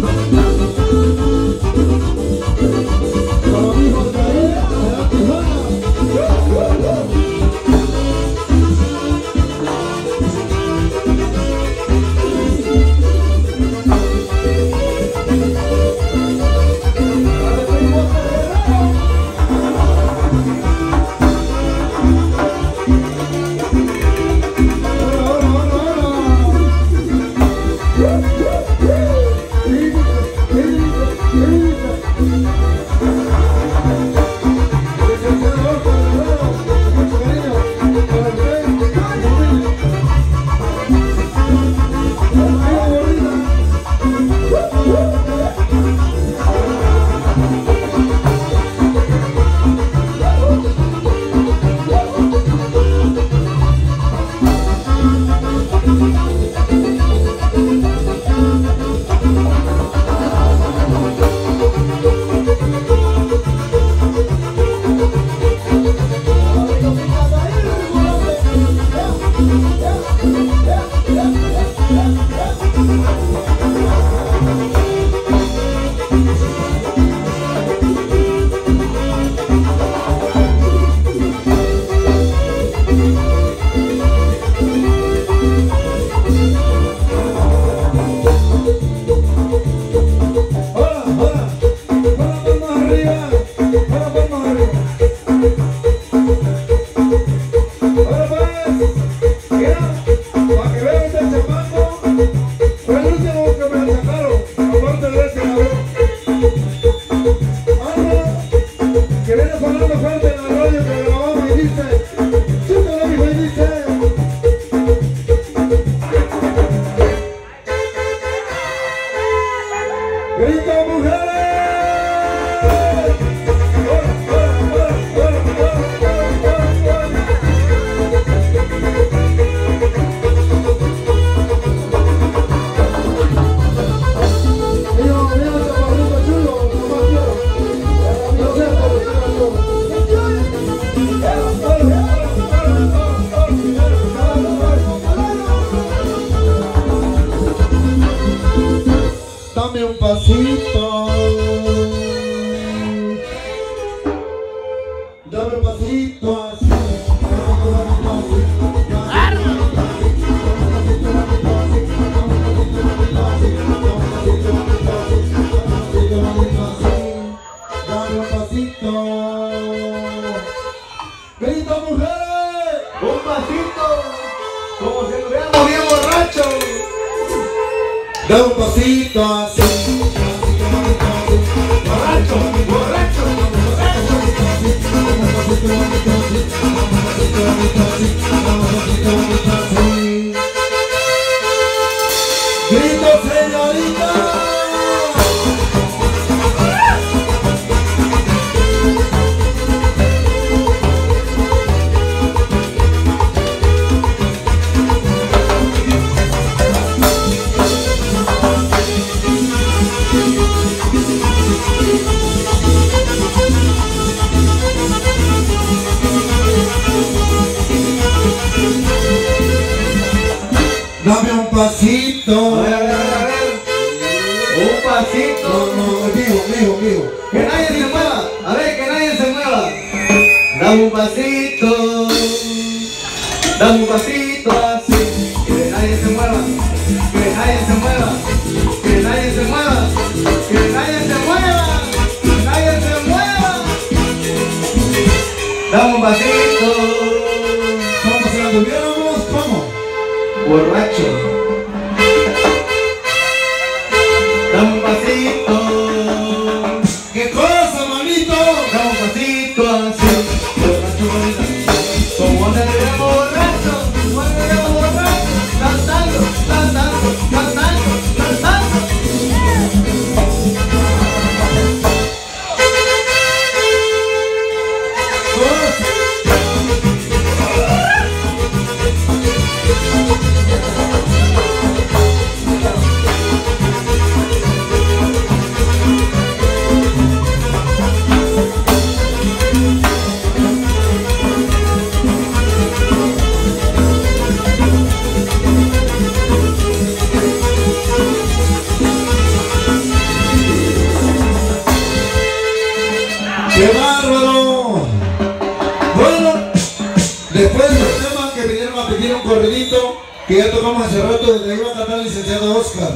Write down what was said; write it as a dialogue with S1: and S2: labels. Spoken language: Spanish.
S1: Boom, boom, boom. parte de la radio Dame un pasito. ¡Grita
S2: wanna be
S1: Dame un pasito.
S2: A ver, a ver, a ver. Un
S1: No,
S2: pasito.
S1: no, mijo, mijo, mijo.
S2: Que nadie se mueva. A ver, que nadie se mueva. Dame un pasito. Dame un pasito así. Que nadie se mueva. Que nadie se mueva. Que nadie se mueva. Que nadie se mueva. Que nadie se mueva. Dame un pasito. Borracho. Dame
S1: ¡Qué bárbaro! Bueno, después del tema que vinieron a pedir un corredito que ya tocamos hace rato, le iba a cantar el licenciado Oscar.